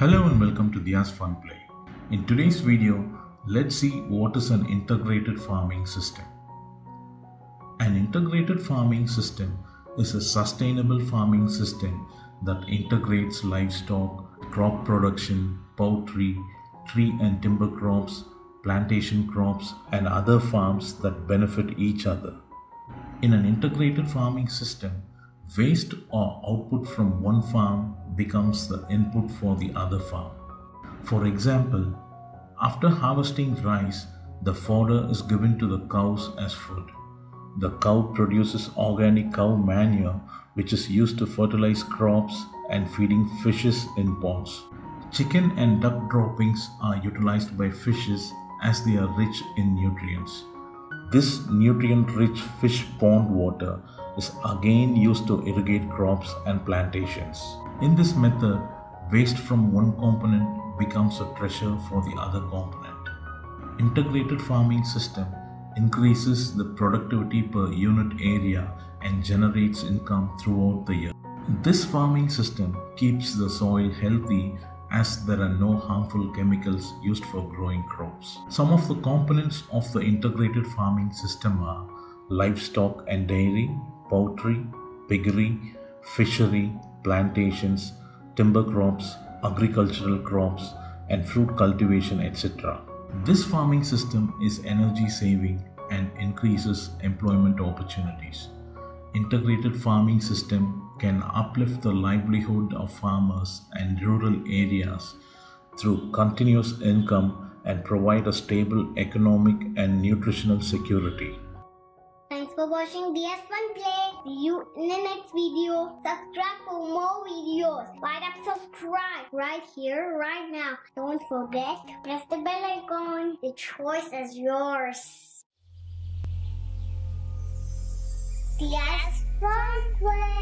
Hello and welcome to Diya's Fun Play. In today's video, let's see what is an integrated farming system. An integrated farming system is a sustainable farming system that integrates livestock, crop production, poultry, tree and timber crops, plantation crops, and other farms that benefit each other. In an integrated farming system, waste or output from one farm becomes the input for the other farm. For example, after harvesting rice, the fodder is given to the cows as food. The cow produces organic cow manure, which is used to fertilize crops and feeding fishes in ponds. Chicken and duck droppings are utilized by fishes as they are rich in nutrients. This nutrient rich fish pond water is again used to irrigate crops and plantations. In this method, waste from one component becomes a treasure for the other component. Integrated farming system increases the productivity per unit area and generates income throughout the year. This farming system keeps the soil healthy as there are no harmful chemicals used for growing crops. Some of the components of the integrated farming system are livestock and dairy, poultry, piggery, fishery, plantations, timber crops, agricultural crops, and fruit cultivation, etc. This farming system is energy saving and increases employment opportunities. Integrated farming system can uplift the livelihood of farmers and rural areas through continuous income and provide a stable economic and nutritional security. For watching Diya's Fun Play. See you in the next video. Subscribe for more videos. Right up, subscribe right here, right now. Don't forget to press the bell icon. The choice is yours. Diya's Fun Play.